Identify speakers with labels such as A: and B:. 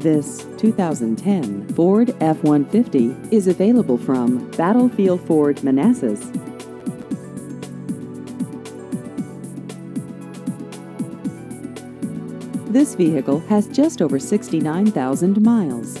A: This 2010 Ford F-150 is available from Battlefield Ford Manassas. This vehicle has just over 69,000 miles.